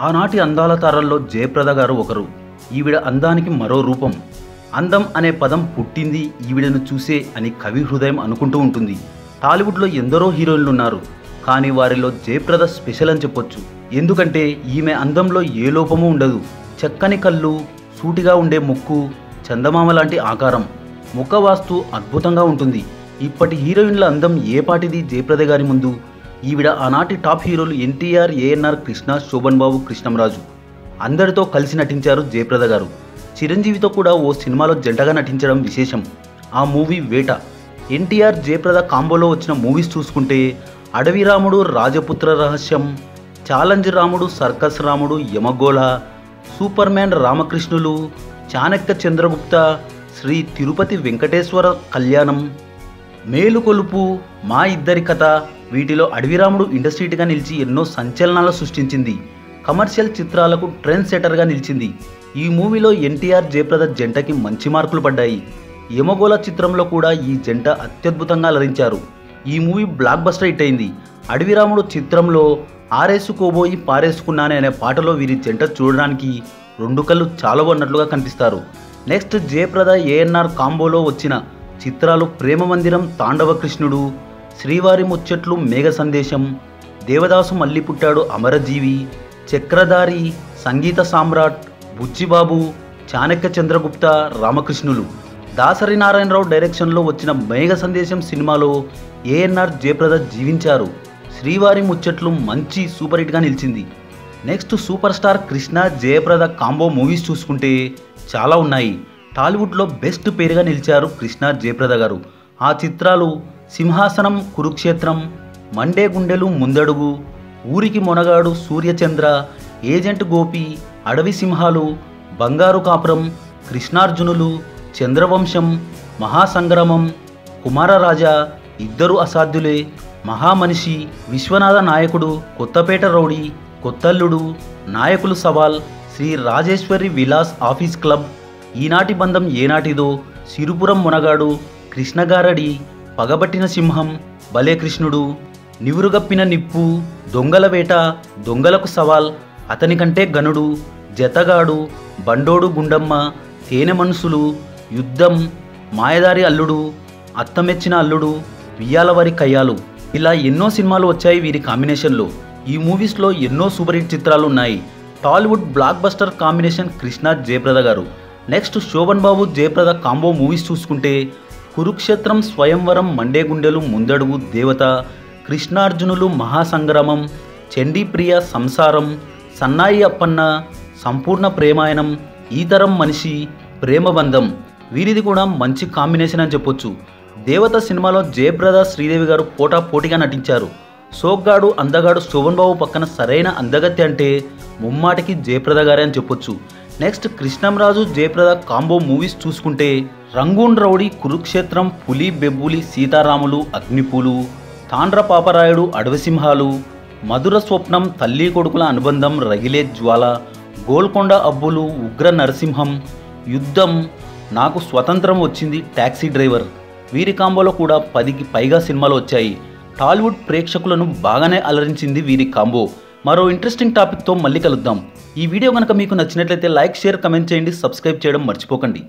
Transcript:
ఆనాటి అందాల తారల్లో జయప్రద గారు ఒకరు. ఈవిడ అందానికి మరో రూపం. అందం అనే పదం పుట్టింది ఈవిడను చూసే అని కవి హృదయం అనుకుంటూ ఉంటుంది. టాలీవుడ్లో ఎందరో హీరోయిన్లు ఉన్నారు కానీ వారిలో జయప్రద స్పెషల్ అని చెప్పొచ్చు. ఎందుకంటే ఈమె అందంలో ఏ లోపము ఉండదు. చక్కని కళ్ళు సూటిగా ఉండే ముక్కు చందమామ లాంటి ఆకారం ముఖవాస్తు అద్భుతంగా ఉంటుంది. ఇప్పటి హీరోయిన్ల అందం ఏ పాటిది జయప్రద గారి ముందు? ఈవిడ ఆనాటి టాప్ హీరోలు ఎన్టీఆర్ ఏఎన్ఆర్ కృష్ణ శోభన్ బాబు కృష్ణంరాజు. అందరితో కలిసి నటించారు జయప్రద గారు. చిరంజీవితో కూడా ఓ సినిమాలో జంటగా నటించడం విశేషం. ఆ మూవీ వేట. ఎన్టీఆర్ జయప్రద కాంబోలో వచ్చిన మూవీస్ చూసుకుంటే అడవి రాముడు రాజపుత్ర రహస్యం challenge Ramudu circus Ramudu Yamagola superman Ramakrishnulu Chanakya Chandragupta Sri Tirupati Venkateswara Kalyanam Melukolupu మా ఇద్దరి కథ వీటిలో అడవిరాముడు ఇండస్ట్రీట్గా నిలిచి ఎన్నో సంచలనాలు సృష్టించింది. కమర్షియల్ చిత్రాలకు ట్రెండ్ సెటర్గా నిలిచింది. ఈ మూవీలో ఎన్టీఆర్ జయప్రద జంటకి మంచి మార్కులు పడ్డాయి. యమగోళ చిత్రంలో కూడా ఈ జంట అత్యద్భుతంగా అలరించారు. ఈ మూవీ బ్లాక్ బస్టర్ హిట్ అయింది. అడవిరాముడు చిత్రంలో ఆరేసుకోబోయి పారేసుకున్నానే అనే పాటలో వీరి జంట చూడడానికి రెండు కళ్ళు చాలా ఉన్నట్లుగా కనిపిస్తారు. నెక్స్ట్ జయప్రద ఏఎన్ఆర్ కాంబోలో వచ్చిన చిత్రాలు ప్రేమ మందిరం తాండవ కృష్ణుడు శ్రీవారి ముచ్చట్లు మేఘ సందేశం దేవదాసు మళ్ళీ పుట్టాడు అమరజీవి చక్రధారి సంగీత సామ్రాట్ బుచ్చిబాబు చాణక్య చంద్రగుప్త రామకృష్ణులు. దాసరి నారాయణరావు డైరెక్షన్లో వచ్చిన మేఘ సందేశం సినిమాలో ఏఎన్ఆర్ జయప్రద జీవించారు. శ్రీవారి ముచ్చట్లు మంచి సూపర్ హిట్గా నిలిచింది. Next super star Krishna Jayaprada combo movies చూసుకుంటే చాలా ఉన్నాయి. టాలీవుడ్లో బెస్ట్ పేరుగా నిలిచారు కృష్ణ జయప్రద గారు. ఆ చిత్రాలు సింహాసనం కురుక్షేత్రం మండే గుండెలు ముందడుగు ఊరికి మొనగాడు సూర్యచంద్ర ఏజెంట్ గోపి అడవి సింహాలు బంగారు కాపురం కృష్ణార్జునులు చంద్రవంశం మహాసంగ్రామం కుమారరాజా ఇద్దరు అసాధ్యులే మహామనిషి విశ్వనాథ నాయకుడు కొత్తపేట రౌడీ కొత్తల్లుడు నాయకులు సవాల్ శ్రీ రాజేశ్వరి విలాస్ ఆఫీస్ క్లబ్ ఈనాటి బంధం ఏనాటిదో సిరుపురం మునగాడు కృష్ణగారడి పగబట్టిన సింహం భలే కృష్ణుడు నివురుగప్పిన నిప్పు దొంగల వేట దొంగలకు సవాల్ అతని కంటే గనుడు జతగాడు బండోడు గుండమ్మ తేనె మనుషులు యుద్ధం మాయదారి అల్లుడు అత్తమెచ్చిన అల్లుడు వియ్యాలవారి కయ్యాలు. ఇలా ఎన్నో సినిమాలు వచ్చాయి వీరి కాంబినేషన్లో. ఈ మూవీస్లో ఎన్నో సూపర్ హిట్ చిత్రాలు ఉన్నాయి Tollywood blockbuster combination Krishna Jayaprada గారు. Next Sobhan Babu Jayaprada combo movies చూసుకుంటే కురుక్షేత్రం స్వయంవరం మండే గుండెలు ముందడుగు దేవత కృష్ణార్జునులు మహాసంగ్రామం చండీప్రియ సంసారం సన్నాయి అప్పన్న సంపూర్ణ ప్రేమాయణం ఈతరం మనిషి ప్రేమబంధం. వీరిది కూడా మంచి కాంబినేషన్ అని చెప్పొచ్చు. దేవత సినిమాలో జయప్రద శ్రీదేవి గారు పోటా పోటీగా నటించారు. సోగ్గాడు అందగాడు శోభన్ బాబు పక్కన సరైన అందగత్తి అంటే ముమ్మాటికి జయప్రద గారే అని చెప్పొచ్చు. Next Krishnamraju Jayaprada combo movies చూసుకుంటే రంగూన్ రౌడీ కురుక్షేత్రం పులి బెబ్బులి సీతారాములు అగ్నిపూలు తాండ్ర పాపరాయుడు అడవిసింహాలు మధుర స్వప్నం తల్లి కొడుకుల అనుబంధం రగిలే జ్వాల గోల్కొండ అబ్బులు ఉగ్ర నరసింహం యుద్ధం నాకు స్వతంత్రం వచ్చింది టాక్సీ డ్రైవర్ వీరి కాంబోలో కూడా పదికి పైగా సినిమాలు వచ్చాయి టాలీవుడ్ ప్రేక్షకులను బాగానే అలరించింది వీరి కాంబో మరో ఇంట్రెస్టింగ్ టాపిక్తో మళ్ళీ కలుద్దాం ఈ వీడియో కనుక మీకు నచ్చినట్లయితే లైక్ షేర్ కమెంట్ చేయండి. సబ్స్క్రైబ్ చేయడం మర్చిపోకండి.